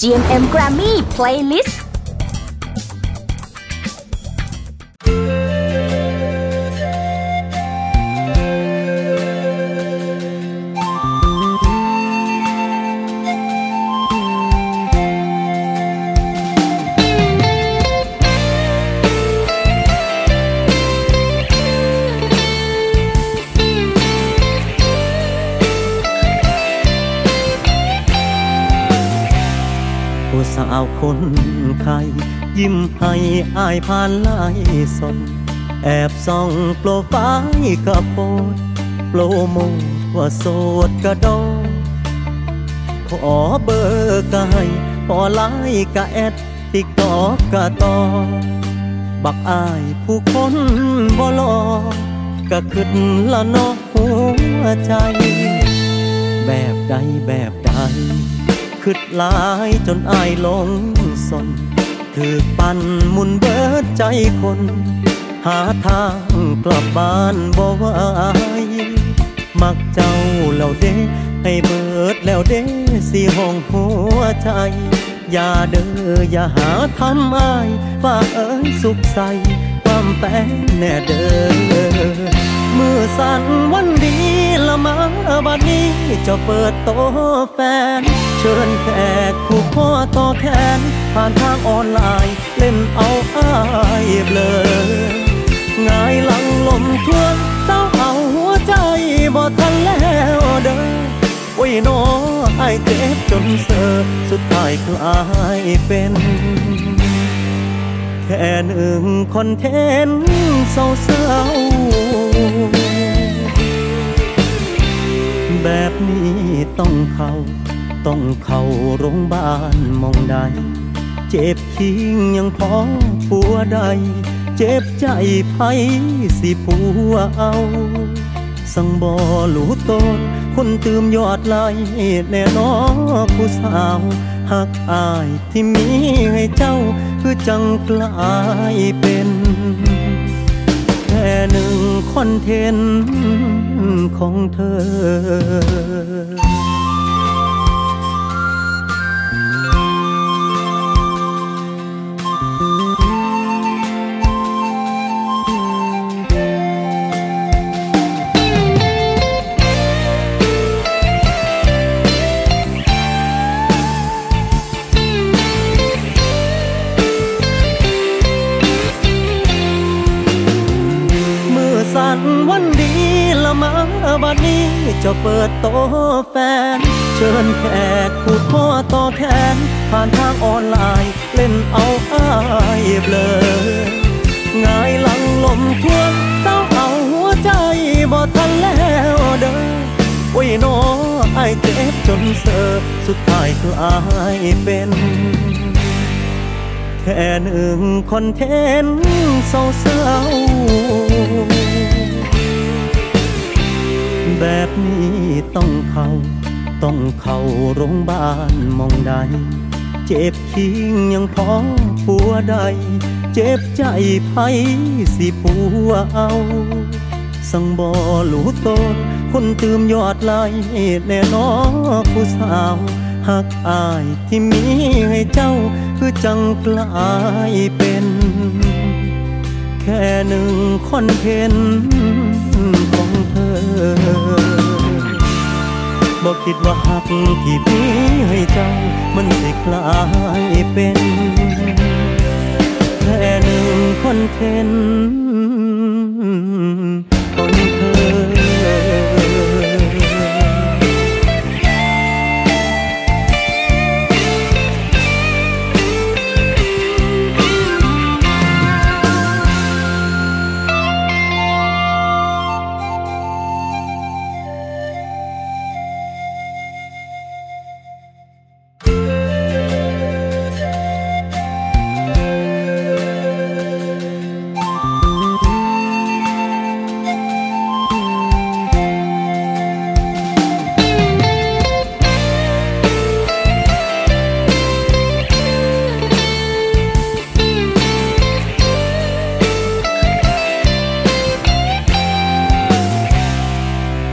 GMM Grammy Playlist อายผ่านลายสด แอบส่องโปรไฟล์กระโพดโปรโมทว่าโสดกระโดดขอเบอร์กายพอไลน์กะแอดติ๊กตอกกะตอบักอายผู้คนบ่รอกะขึ้นละนอกหัวใจ แบบใดแบบใดคืดลายจนอายลงสน ถือปั่นมุนเบิดใจคน หาทางกลับบ้านบ่ไหวมักเจ้าแล้วเด้ ให้เบิดแล้วเด้สีห้องหัวใจ อย่าเด้ออย่าหาทำอายว่าเอ้ยสุขใสความแฟนแน่เด้อมือสั่นวันดีละมาบัดนี้จะเปิดโตแฟน เชิญแขกผู้พ่อต่อแขน ผ่านทางออนไลน์ เล่นเอาอายเบลองายหลังลมทวนเศร้าเอาหัวใจบ่ทันแล้วเด้อโอ้ยน้อไอเจ็บจนเสือสุดท้ายกลายเป็น แค่หนึ่งคอนเทนต์เศร้าๆแบบนี้ต้องเข้า ต้องเข้าโรงพยาบาลมองใด เจ็บคิงยังพอผัวใด เจ็บใจไผสิผัวเอา สังบ่ลูต้นคนตื่มยอดไลแน่นอผู้สาวหักอายที่มีให้เจ้า คือจังกลายเป็น แค่หนึ่งคอนเทนต์ของเธอ บัดนี้จะเปิดโตแฟน เชิญแขกผูดพ่อต่อแขน ผ่านทางออนไลน์ เล่นเอาอายเบลองายหลังลมทวนเศ้าเอาหัวใจบ่ทันแล้วเด้อโอ้ยน้อไอเจ็บจนเสอสุดท้ายกลายเป็นแค่หนึ่งคอนเทนต์เศร้า แบบนี้ต้องเข้าต้องเข้าโรงพยาบาลมองใด เจ็บคิงยังพอปัวใด เจ็บใจไผสิปัวเอา สังบ่ลูตนคนตืมยอดไลแน่นอผู้สาวหักอายที่มีให้เจ้า คือจังกลายเป็น แค่หนึ่งคอนเทนของเธอ บอกคิดว่าหักที่มีให้เจ้า มันสิกลายเป็นแค่หนึ่งคนเทน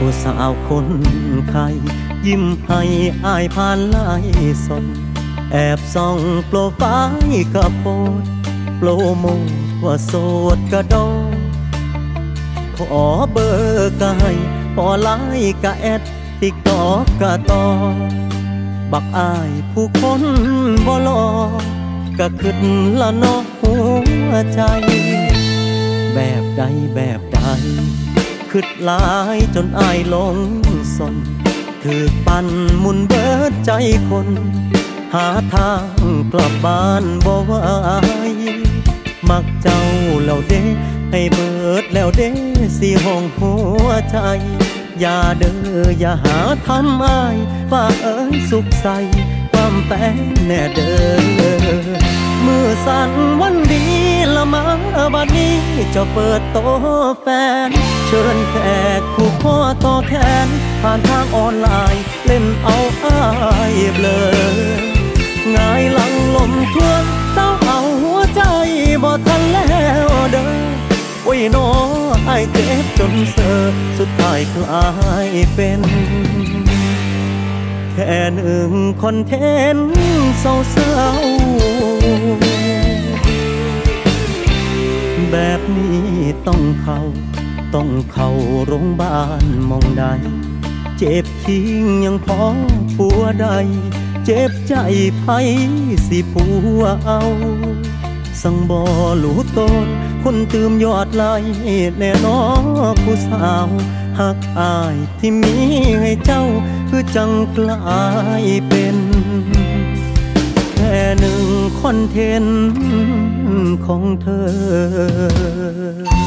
กูสาวคนไข้ยิ้มให้อายผ่านลายสดแอบส่องโปรไฟล์กระโพดโปรโมทว่าโสดกระโดดขอเบอร์กะให้พอไลน์กะแอดติ๊กตอกกะตอบักอายผู้คนบ่รอกะขึ้นละนอกหัวใจ แบบใดแบบใด ขึ้นลายจนอายลงสนถือปั่นมุนเบิดใจคน หาทางกลับบ้านบ่ไหวมักเจ้าแล้วเด้ ให้เบิดแล้วเด้สีห้องหัวใจ อย่าเด้ออย่าหาทำอายว่าเอ้ยสุขใสความแฟนแน่เด้อมือสั่นวันดีละมาบัดนี้จะเปิดโตแฟน เชิญแขกผู้พ่อต่อแขน ผ่านทางออนไลน์ เล่นเอาอายเบลอง่ายหลังลมทวนเศร้าเอาหัวใจบ่ทันแล้วเด้อโอ้ยน้อไอายเจ็บจนเสอสุดท้ายกลายเป็น แค่หนึ่งคอนเทนต์เศร้าๆแบบนี้ต้องเข้า ต้องเข้าโรงพยาบาลมองใด เจ็บทิ้งยังพอผัวใด เจ็บใจไผสิผัวเอา สังบ่รู้ตนคนตืมยอดไลแน่นอผู้สาวหักอายที่มีให้เจ้า คือจังกลายเป็นแค่หนึ่งคอนเทนต์ของเธอ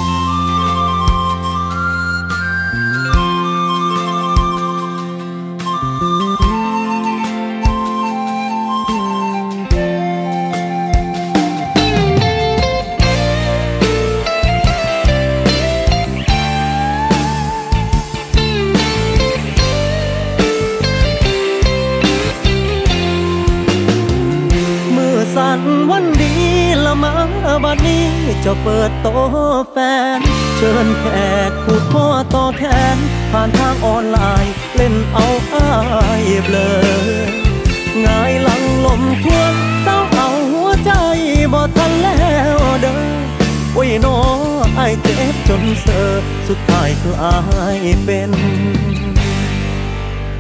สุดท้ายกลายเป็น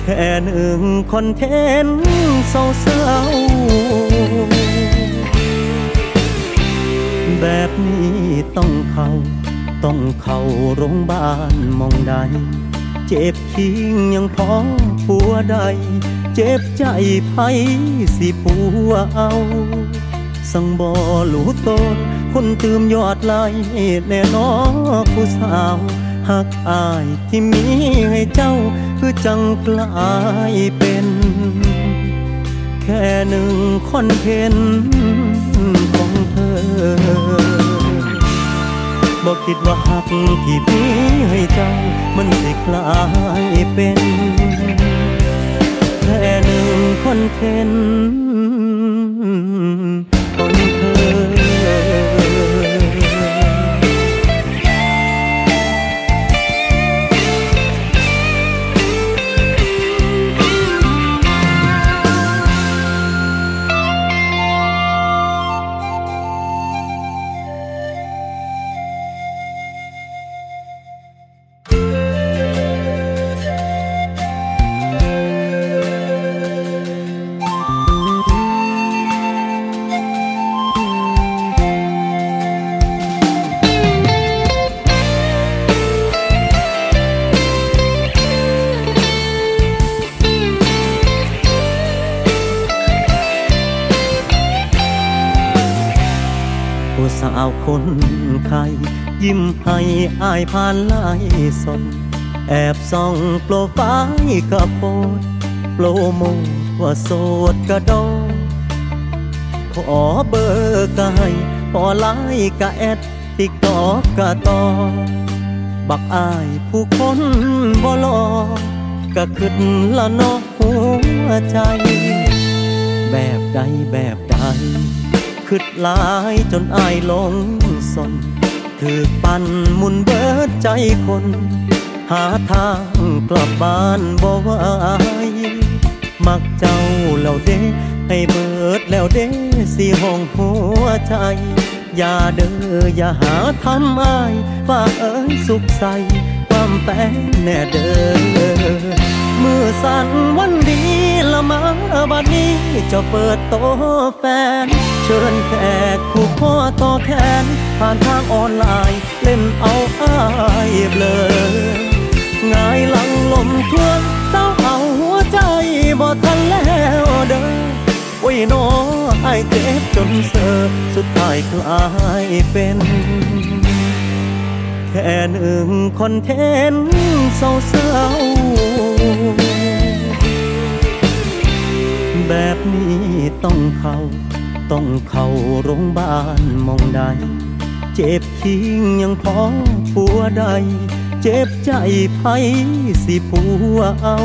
แค่หนึ่งคอนเทนต์เศร้าๆแบบนี้ต้องเข้าต้องเข้าโรงพยาบาลมองใด เจ็บคิงยังพอผัวใด เจ็บใจไผสิผัวเอา สังบ่รู้ตน คนตืมยอดไลแน่นอผู้สาวหักอายที่มีให้เจ้าคือจังกลายเป็น แค่หนึ่งคอนเทนของเธอบอกคิดว่าหักที่มีให้เจ้า มันสิกลายเป็น แค่หนึ่งคอนเทนต์ คนไข้ยิ้มให้อายผ่านไลน์สดแอบส่องโปรไฟล์กระโพดโปรโมทว่าโสดกระโดดขอเบอร์กะให้พอไลน์กะแอดติ๊กตอกกะต่อบักอายผู้คนบ่รอกะขึ้นละนอกหัวใจ แบบใดแบบใด ขึ้นหลายจนอายลงสนถือปั่นมุนเบิดใจคน หาทางกลับบ้านบ่ไหวมักเจ้าแล้วเด้ให้เบิดแล้วเด้สิห้องหัวใจ อย่าเด้ออย่าหาทำอายว่าเอ้ยสุขใสความแฟนแน่เด้อมือสั่นวันดีละมาบัดนี้จะเปิดโตแฟน ชิญแขกผู้พ่อต่อแขน ผ่านทางออนไลน์ เล่นเอาอายเบลองายหลังลมทวนเศร้าเอาหัวใจบ่ทันแล้วเด้อโอ้ยน้อไอเจ็บจนเสือสุดท้ายกลายเป็น แค่หนึ่งคอนเทนต์เศร้าๆแบบนี้ต้องเข้า ต้องเข้าโรงพยาบาลมองใด เจ็บคิงยังพอปัวใด เจ็บใจไผสิปัวเอา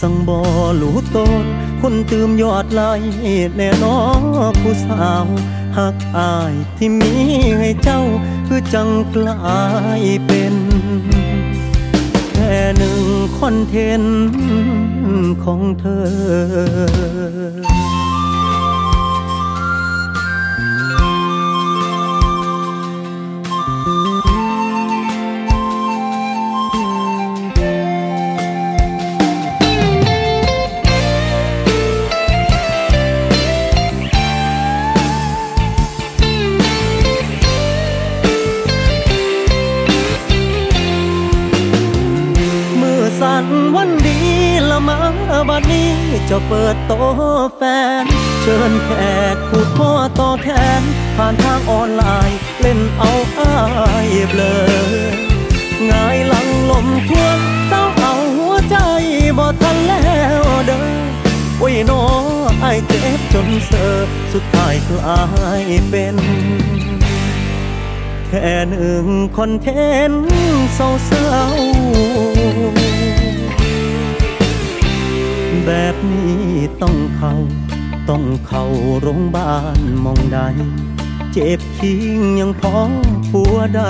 สังบ่รู้นคนตืมยอดไหลแน่นอผู้สาวหักอายที่มีให้เจ้า คือจังกลายเป็น แค่หนึ่งคอนเทนต์ของเธอ จะเปิดโตแฟน เชิญแขกผู้พ่อต่อแขน ผ่านทางออนไลน์ เล่นเอาอายเบลองายหลังลมทวนเศร้าเอาหัวใจบ่ทันแล้วเด้อโอ้ยน้อไอเจ็บจนเสอสุดท้ายกลายเป็นแค่หนึ่งคอนเทนต์เศร้าๆ แบบนี้ต้องเข้า ต้องเข้าโรงพยาบาลมองใด เจ็บคิงยังพอปัวใด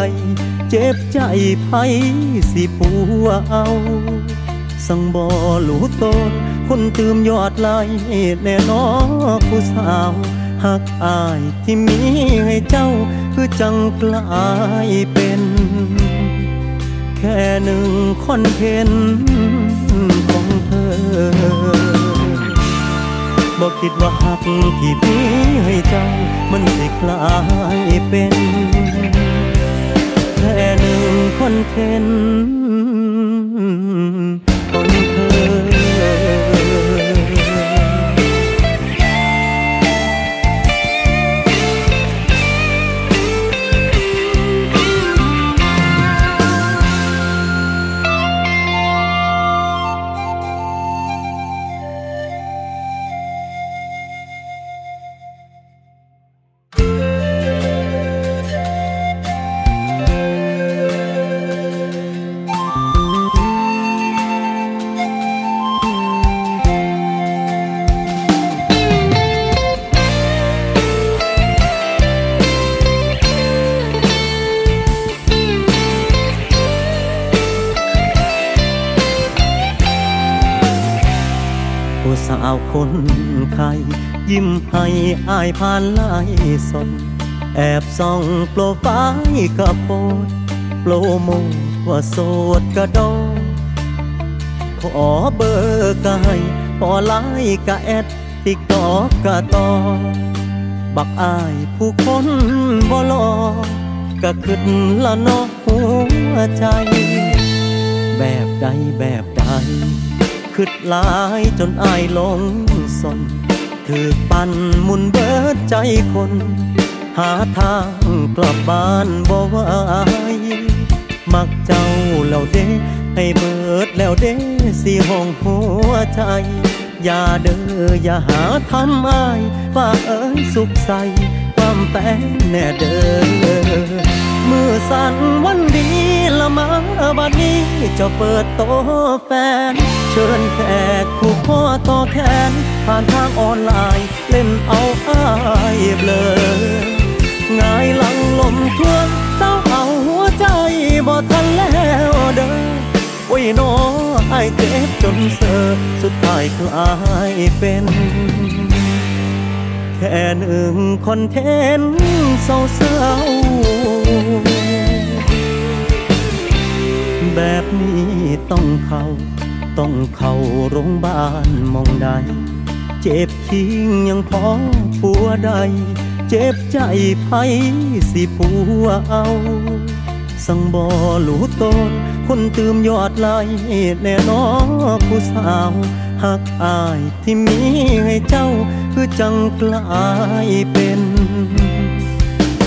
เจ็บใจไผสิปัวเอา สังบ่รู้ตนคนตืมยอดไหลแน่นอผู้สาวหักอายที่มีให้เจ้า คือจังกลายเป็น แค่หนึ่งคนเทน บอกคิดว่าหักที่มีให้เจ้า มันสิกลายเป็นแค่หนึ่งคนเทน อายผ่านไลน์สด แอบส่องโปรไฟล์กระโพดโปรโมทว่าโสดกระโดดขอเบอร์กายพอไลน์กะแอดติ๊กตอกกะตอบักอายผู้คนบ่รอกะขึ้นละนอกหัวใจ แบบใดแบบใดคิดหลายจนอายหลงสน ถือปั่นมุนเบิดใจคน หาทางกลับบ้านบ่ไหวมักเจ้าแล้วเด้ ให้เบิดแล้วเด้สิห้องหัวใจ อย่าเด้ออย่าหาทำอายว่าเอ้ยสุขใสความแฟนแน่เด้อมือสั่นวันดีละมาบัดนี้จะเปิดโตแฟน เชิญแขกผู้พ่อต่อแขน ผ่านทางออนไลน์ เล่นเอาอายเบลองายหลังลมทวนเศร้าเอาหัวใจบ่ทันแล้วเด้อโอ้ยน้อไอเจ็บจนเสอสุดท้ายกลายเป็นแค่หนึ่งคอนเทนต์เศร้าๆแบบนี้ต้องเข้า ต้องเข้าโรงพยาบาลมองใด เจ็บคิงยังพอผัวใด เจ็บใจไผสิผัวเอา สังบ่รู้ตนคนตื่มยอดไลแน่นอผู้สาวหักอายที่มีให้เจ้า คือจังกลายเป็น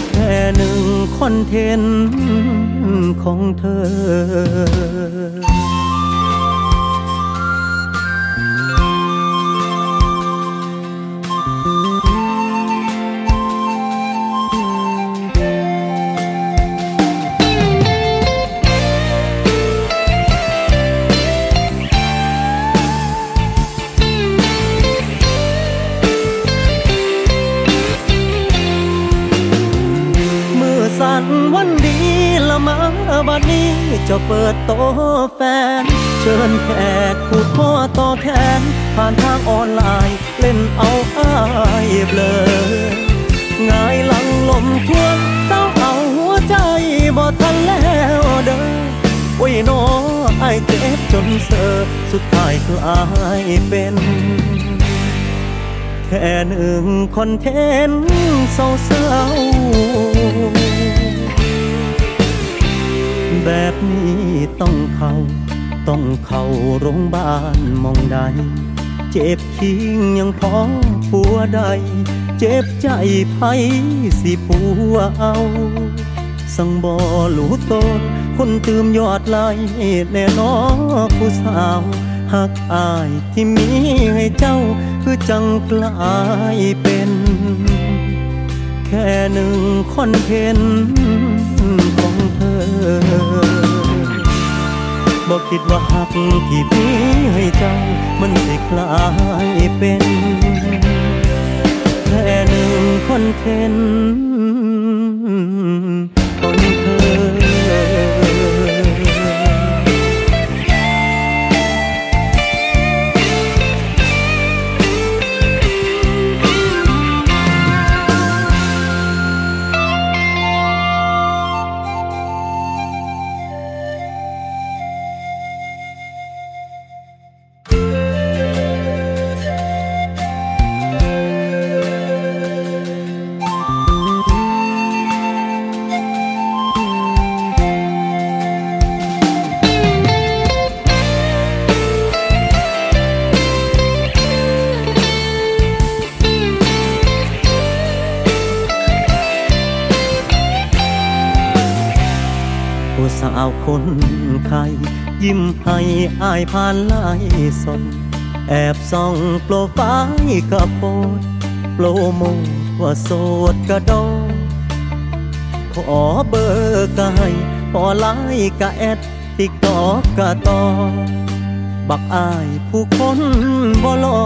แค่หนึ่งคอนเทนต์ของเธอ บัดนี้จะเปิดโตะแฟน เชิญแขกผูกข้อต่อแขน ผ่านทางออนไลน์ เล่นเอาอ้ายเบลองายหลังลมทวนเศร้าเอาหัวใจบ่ทันแล้วเด้อโอ้ยน้อไอเจ็บจนเสอสุดท้ายกลายเป็นแค่หนึ่งคอนเทนต์เศร้า แบบนี้ต้องเข้าต้องเข้าโรงพยาบาลมองใด เจ็บคิงยังพอผัวใด เจ็บใจไผสิผัวเอา สังบ่รู้ตนคนตืมยอดไลแน่นอผู้สาวหักอายที่มีให้เจ้าคือจังกลายเป็น แค่หนึ่งคอนเทนต์ บอกคิดว่าหักที่ปีให้เจ้า มันสิกลายเป็นแค่หนึ่งคนเทน สาวคนไข้ยิ้มให้อายผ่านไลน์สดแอบส่องโปรไฟล์กระโพดโปรโมทว่าโสดกระโดดขอเบอร์กายพอไลน์กะแอดติ๊กตอกกะตอบักอายผู้คนบ่รอ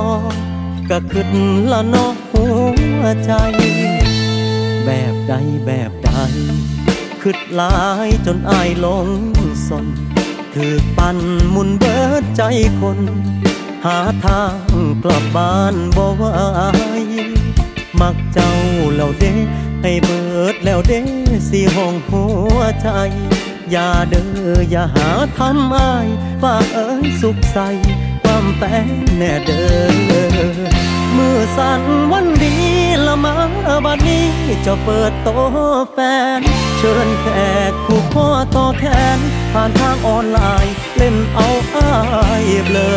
กะขึ้นละนอกหัวใจ แบบใดแบบใด คิดหลายจนอายลงสนถือปั่นมุนเบิดใจคน หาทางกลับบ้านบ่ไหวมักเจ้าแล้วเด้ ให้เบิดแล้วเด้สิห้องหัวใจ อย่าเด้ออย่าหาทำอายว่าเอ้ยสุขใส แฟนแน่เด้อมือสั่นวันดีละมาบัดนี้จะเปิดโตะแฟน เชิญแขกผู้ข้อต่อแขน ผ่านทางออนไลน์เล่นเอาอ้ายเบลอ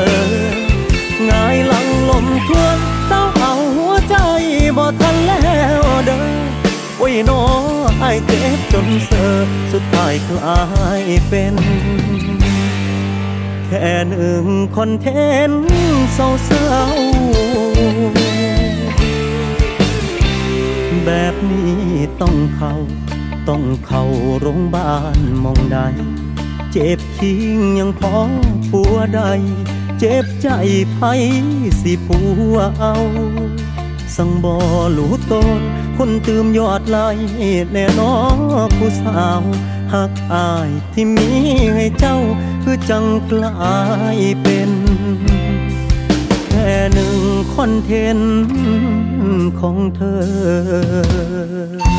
งายหลังลมทวนเศร้าเอาหัวใจบ่ทันแล้วเด้อโอ้ยน้อไอายเจ็บจนเสอสุดท้ายกลายเป็น ค่หนึ่งคอนเทนต์เศร้าๆแบบนี้ต้องเข้า ต้องเข้าโรงพยาบาลมองใด เจ็บคิงยังพอผัวใด เจ็บใจไผสิผัวเอา สังบ่รู้ตนคนตื่มยอดไลแน่นอผู้สาว หักอายที่มีให้เจ้าคือจังกลายเป็น แค่ค่หนึ่งคอนเทนต์ของเธอ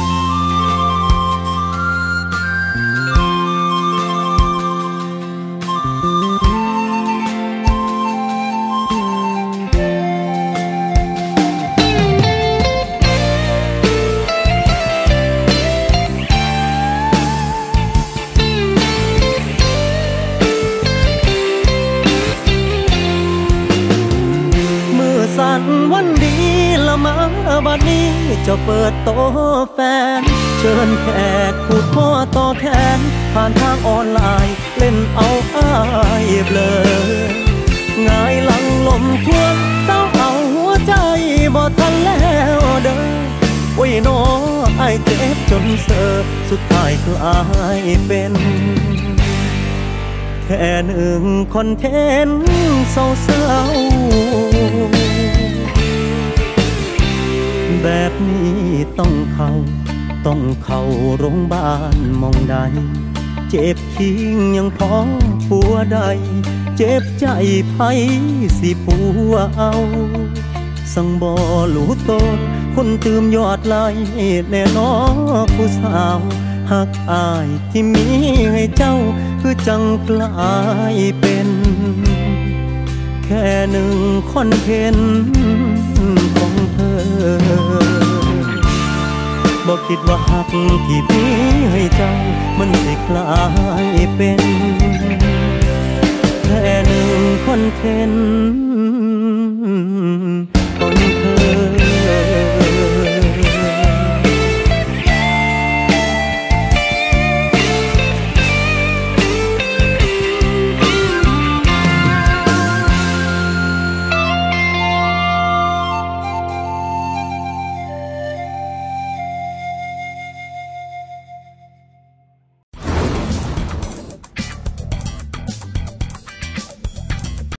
ชิญแขกผูดข้อต่อแขนผ่านทางออนไลน์ เล่นเอาอ้ายเบลองายหลังลมทวนเศร้าเอาหัวใจบ่ทันแล้วเด้อโอ้ยน้อไอายเจ็บจนเสอสุดท้ายก็อายเป็นแค่หนึ่งคอนเทนต์เศร้าๆแบบนี้ต้องเข้า ต้องเข้าโรงพยาบาลมองใด เจ็บคิงยังพอปัวใด เจ็บใจไผสิปัวเอา สังบอหลูตนคนตืมยอดไลแน่นอผู้สาวหักอายที่มีให้เจ้า คือจังกลายเป็น แค่หนึ่งคอนเทนต์ บอกคิดว่าหักที่ปีให้เจ้ามันสิกลายเป็นแค่หนึ่งคนเทน